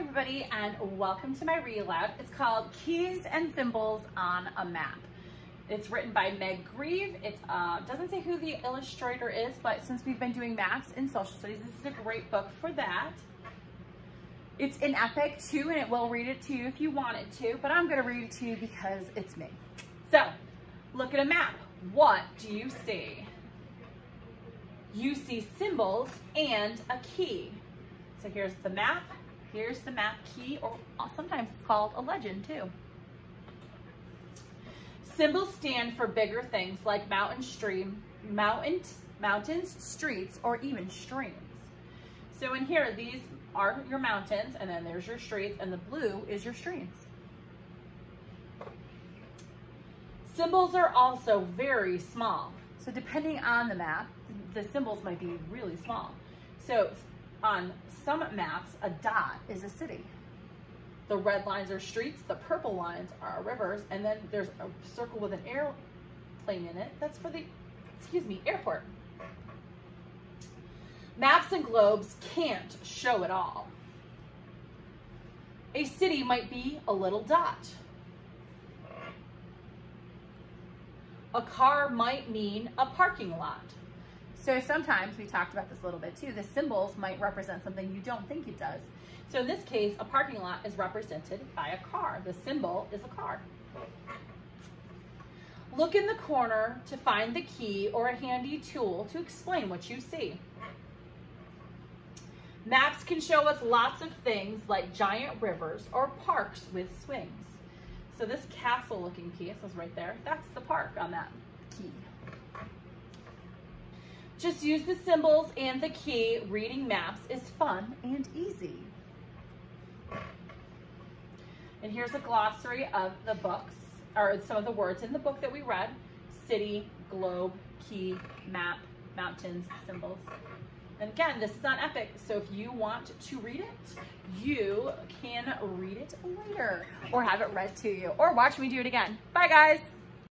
everybody and welcome to my read aloud. It's called Keys and Symbols on a Map. It's written by Meg Greve. It uh, doesn't say who the illustrator is, but since we've been doing maps in social studies, this is a great book for that. It's in Epic too, and it will read it to you if you want it to, but I'm gonna read it to you because it's me. So, look at a map. What do you see? You see symbols and a key. So here's the map, here's the map key, or sometimes it's called a legend too. Symbols stand for bigger things like mountain stream, mountain, mountains, streets, or even streams. So in here, these are your mountains, and then there's your streets, and the blue is your streams. Symbols are also very small. So depending on the map, the symbols might be really small. So on some maps, a dot is a city. The red lines are streets, the purple lines are rivers, and then there's a circle with an airplane in it. That's for the, excuse me, airport. Maps and globes can't show it all. A city might be a little dot. A car might mean a parking lot. So sometimes, we talked about this a little bit too, the symbols might represent something you don't think it does. So in this case, a parking lot is represented by a car. The symbol is a car. Look in the corner to find the key or a handy tool to explain what you see. Maps can show us lots of things like giant rivers or parks with swings. So this castle looking piece is right there. That's the park on that key. Just use the symbols and the key. Reading maps is fun and easy. And here's a glossary of the books, or some of the words in the book that we read. City, globe, key, map, mountains, symbols. And again, this is on Epic, so if you want to read it, you can read it later or have it read to you or watch me do it again. Bye guys.